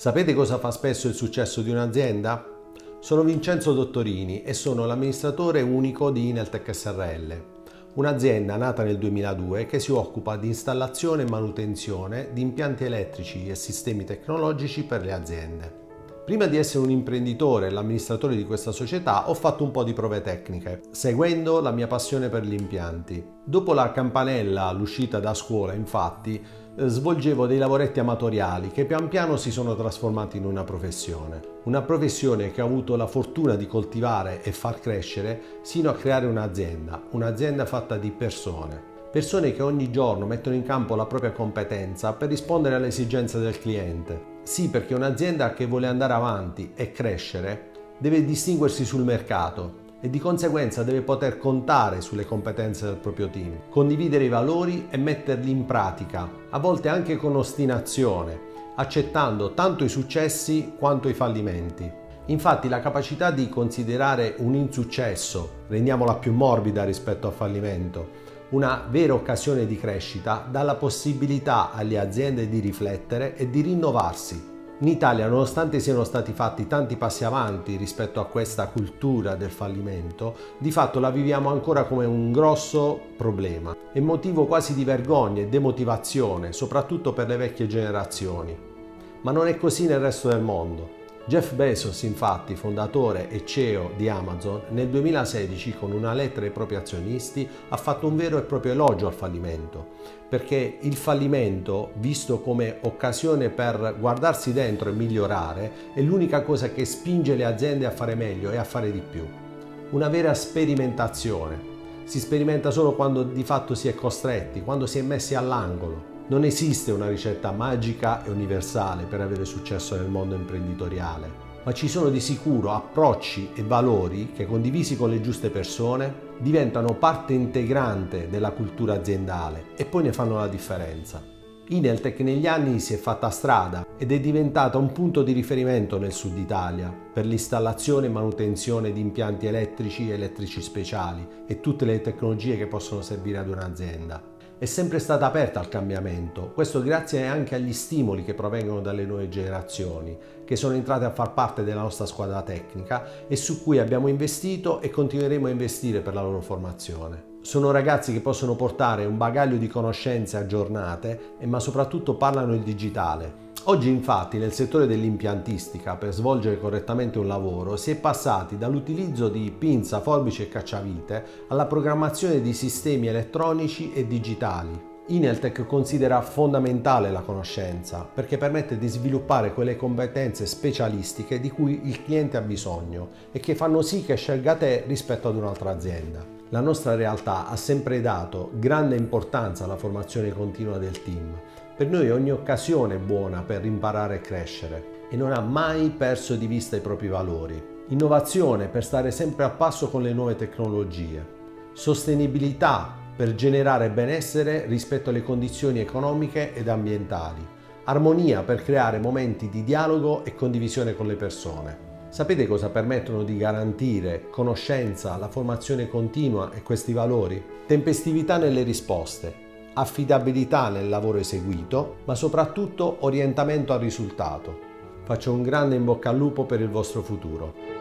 Sapete cosa fa spesso il successo di un'azienda? Sono Vincenzo Dottorini e sono l'amministratore unico di Ineltec SRL, un'azienda nata nel 2002 che si occupa di installazione e manutenzione di impianti elettrici e sistemi tecnologici per le aziende. Prima di essere un imprenditore e l'amministratore di questa società ho fatto un po' di prove tecniche, seguendo la mia passione per gli impianti. Dopo la campanella all'uscita da scuola, infatti, eh, svolgevo dei lavoretti amatoriali che pian piano si sono trasformati in una professione. Una professione che ho avuto la fortuna di coltivare e far crescere sino a creare un'azienda, un'azienda fatta di persone. Persone che ogni giorno mettono in campo la propria competenza per rispondere alle esigenze del cliente. Sì, perché un'azienda che vuole andare avanti e crescere deve distinguersi sul mercato e di conseguenza deve poter contare sulle competenze del proprio team, condividere i valori e metterli in pratica, a volte anche con ostinazione, accettando tanto i successi quanto i fallimenti. Infatti la capacità di considerare un insuccesso, rendiamola più morbida rispetto al fallimento, una vera occasione di crescita dà la possibilità alle aziende di riflettere e di rinnovarsi in Italia, nonostante siano stati fatti tanti passi avanti rispetto a questa cultura del fallimento, di fatto la viviamo ancora come un grosso problema e motivo quasi di vergogna e demotivazione, soprattutto per le vecchie generazioni. Ma non è così nel resto del mondo. Jeff Bezos, infatti, fondatore e CEO di Amazon, nel 2016 con una lettera ai propri azionisti ha fatto un vero e proprio elogio al fallimento, perché il fallimento, visto come occasione per guardarsi dentro e migliorare, è l'unica cosa che spinge le aziende a fare meglio e a fare di più. Una vera sperimentazione. Si sperimenta solo quando di fatto si è costretti, quando si è messi all'angolo. Non esiste una ricetta magica e universale per avere successo nel mondo imprenditoriale, ma ci sono di sicuro approcci e valori che condivisi con le giuste persone diventano parte integrante della cultura aziendale e poi ne fanno la differenza. Ineltec negli anni si è fatta strada ed è diventata un punto di riferimento nel sud Italia per l'installazione e manutenzione di impianti elettrici e elettrici speciali e tutte le tecnologie che possono servire ad un'azienda è sempre stata aperta al cambiamento, questo grazie anche agli stimoli che provengono dalle nuove generazioni, che sono entrate a far parte della nostra squadra tecnica e su cui abbiamo investito e continueremo a investire per la loro formazione. Sono ragazzi che possono portare un bagaglio di conoscenze aggiornate, ma soprattutto parlano il digitale, Oggi infatti nel settore dell'impiantistica per svolgere correttamente un lavoro si è passati dall'utilizzo di pinza, forbici e cacciavite alla programmazione di sistemi elettronici e digitali. Ineltec considera fondamentale la conoscenza perché permette di sviluppare quelle competenze specialistiche di cui il cliente ha bisogno e che fanno sì che scelga te rispetto ad un'altra azienda. La nostra realtà ha sempre dato grande importanza alla formazione continua del team per noi ogni occasione è buona per imparare e crescere e non ha mai perso di vista i propri valori. Innovazione per stare sempre a passo con le nuove tecnologie. Sostenibilità per generare benessere rispetto alle condizioni economiche ed ambientali. Armonia per creare momenti di dialogo e condivisione con le persone. Sapete cosa permettono di garantire conoscenza, la formazione continua e questi valori? Tempestività nelle risposte, affidabilità nel lavoro eseguito, ma soprattutto orientamento al risultato. Faccio un grande in bocca al lupo per il vostro futuro.